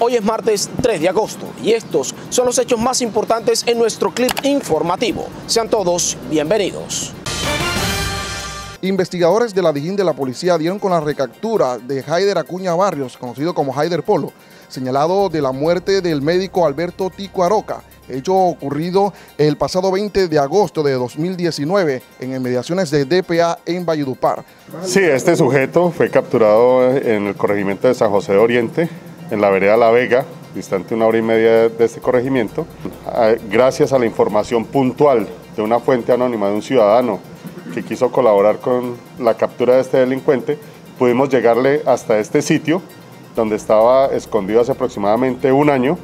Hoy es martes 3 de agosto y estos son los hechos más importantes en nuestro clip informativo. Sean todos bienvenidos. Investigadores de la Dijín de la Policía dieron con la recaptura de Haider Acuña Barrios, conocido como Haider Polo, señalado de la muerte del médico Alberto Tico Aroca, hecho ocurrido el pasado 20 de agosto de 2019 en inmediaciones de DPA en Valledupar. Sí, este sujeto fue capturado en el corregimiento de San José de Oriente, en la vereda La Vega, distante una hora y media de este corregimiento, ah, gracias a la información puntual de una fuente anónima de un ciudadano que quiso colaborar con la captura de este delincuente, pudimos llegarle hasta este sitio donde estaba escondido hace aproximadamente un año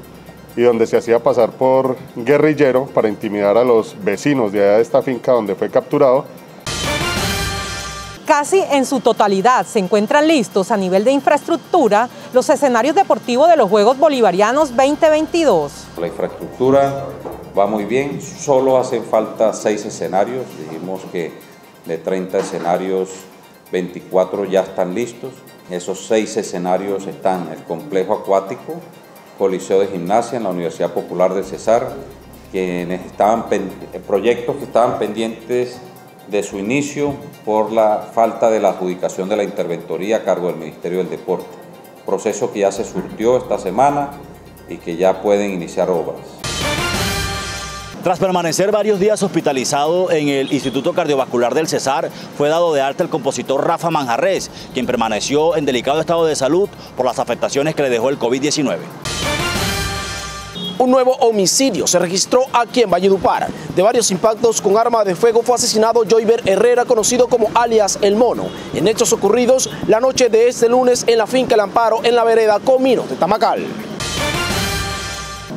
y donde se hacía pasar por guerrillero para intimidar a los vecinos de esta finca donde fue capturado Casi en su totalidad se encuentran listos a nivel de infraestructura los escenarios deportivos de los Juegos Bolivarianos 2022. La infraestructura va muy bien, solo hacen falta seis escenarios, dijimos que de 30 escenarios, 24 ya están listos. Esos seis escenarios están el complejo acuático, Coliseo de Gimnasia en la Universidad Popular de Cesar, quienes estaban proyectos que estaban pendientes de su inicio por la falta de la adjudicación de la interventoría a cargo del Ministerio del Deporte, proceso que ya se surtió esta semana y que ya pueden iniciar obras. Tras permanecer varios días hospitalizado en el Instituto Cardiovascular del Cesar, fue dado de alta el compositor Rafa Manjarres, quien permaneció en delicado estado de salud por las afectaciones que le dejó el COVID-19. Un nuevo homicidio se registró aquí en Valledupar. De varios impactos con arma de fuego fue asesinado Joyver Herrera, conocido como alias El Mono, en hechos ocurridos la noche de este lunes en la finca El Amparo, en la vereda Comino de Tamacal.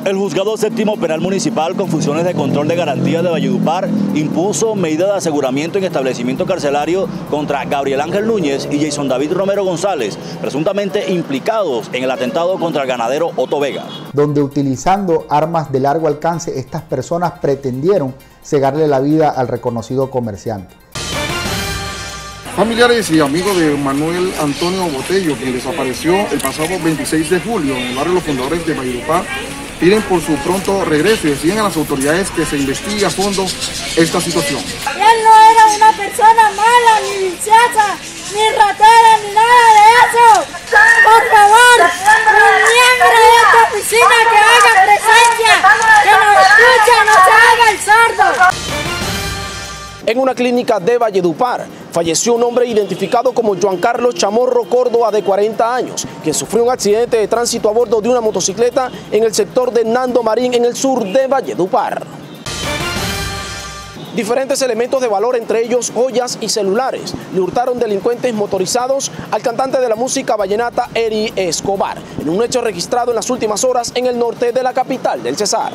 El juzgado séptimo penal municipal con funciones de control de garantía de Valledupar impuso medida de aseguramiento en establecimiento carcelario contra Gabriel Ángel Núñez y Jason David Romero González, presuntamente implicados en el atentado contra el ganadero Otto Vega. Donde utilizando armas de largo alcance, estas personas pretendieron cegarle la vida al reconocido comerciante. Familiares y amigos de Manuel Antonio Botello, quien desapareció el pasado 26 de julio en el barrio Los Fundadores de Valledupar, piden por su pronto regreso y deciden a las autoridades que se investigue a fondo esta situación. En una clínica de Valledupar falleció un hombre identificado como Juan Carlos Chamorro Córdoba de 40 años, quien sufrió un accidente de tránsito a bordo de una motocicleta en el sector de Nando Marín en el sur de Valledupar. Diferentes elementos de valor, entre ellos joyas y celulares, le hurtaron delincuentes motorizados al cantante de la música vallenata Eri Escobar, en un hecho registrado en las últimas horas en el norte de la capital del Cesar.